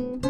Bye.